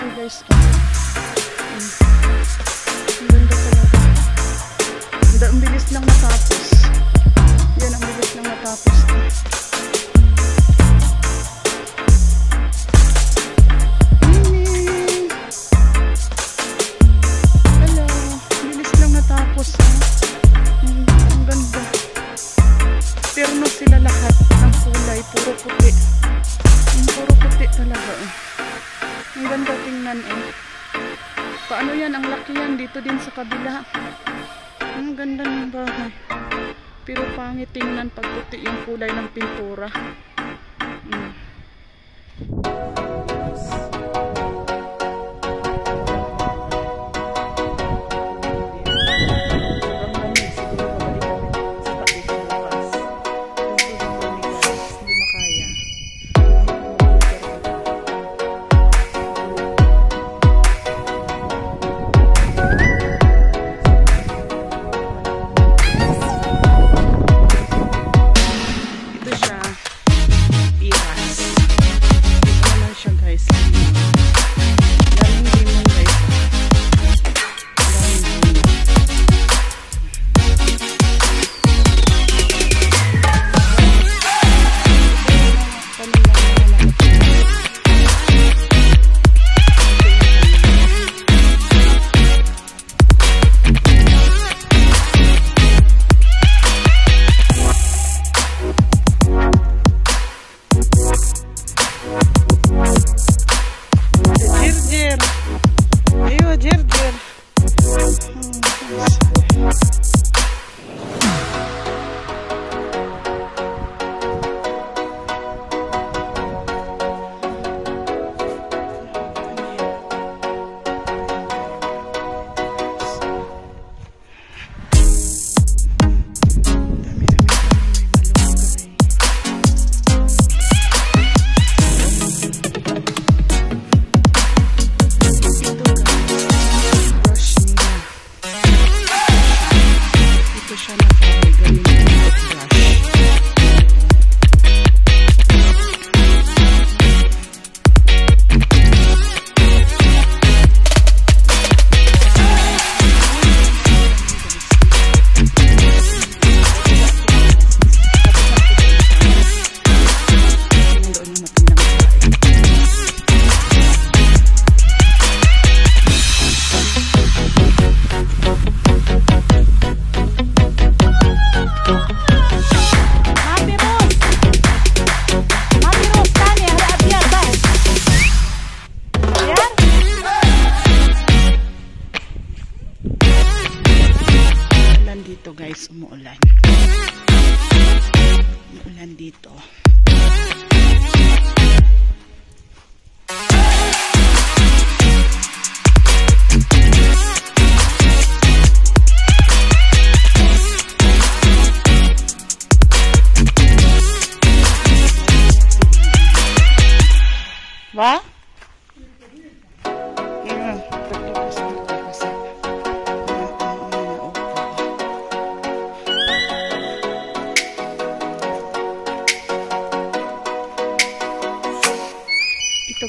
figures ka. Ang ganda talaga. Ang bilis lang matapos. Yan, ang bilis lang matapos. Ah. Pero sila lahat ng kulay, puro puti. Puro puti talaga eh. Ang ganda tingnan eh. Paano yan? Ang laki yan. Dito din sa kabila. Ang ganda ng bahay. Pero pangit tingnan pag puti yung kulay ng pintura.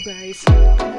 guys.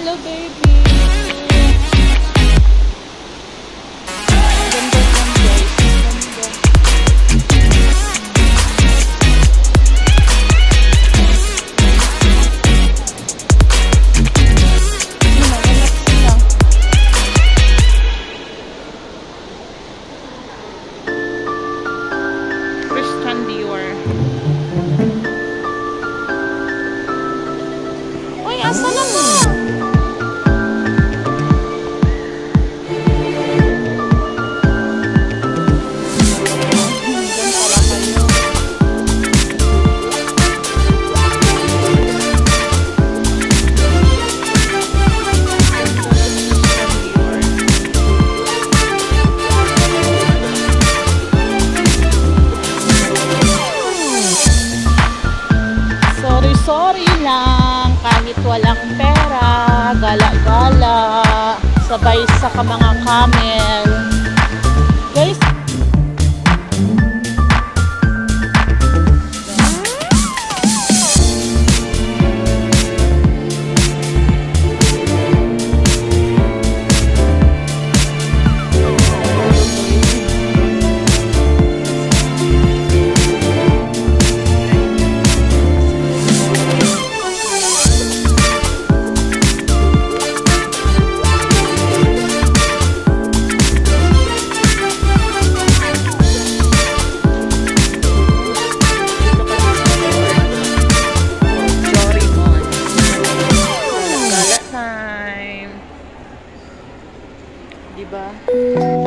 Hello, baby. walang pera, gala-gala, sabay sa mga camel. 'di ba?